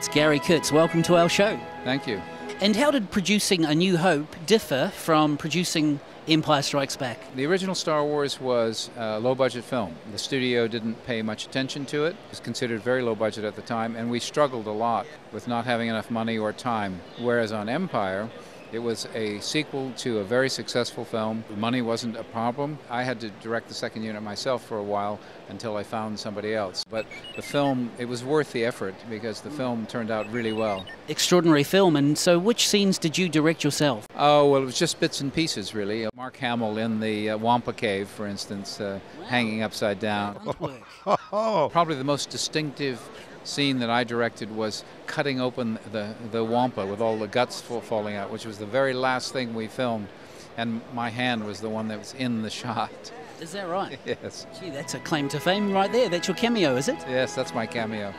It's Gary Kurtz. Welcome to our show. Thank you. And how did producing A New Hope differ from producing Empire Strikes Back? The original Star Wars was a low budget film. The studio didn't pay much attention to it. It was considered very low budget at the time, and we struggled a lot with not having enough money or time. Whereas on Empire, it was a sequel to a very successful film. Money wasn't a problem. I had to direct the second unit myself for a while until I found somebody else. But the film, it was worth the effort because the film turned out really well. Extraordinary film. And so, which scenes did you direct yourself? Oh, well, it was just bits and pieces, really. Mark Hamill in the uh, Wampa Cave, for instance, uh, wow. hanging upside down. Probably the most distinctive scene that I directed was cutting open the, the wampa with all the guts falling out, which was the very last thing we filmed. And my hand was the one that was in the shot. Is that right? Yes. Gee, that's a claim to fame right there. That's your cameo, is it? Yes, that's my cameo.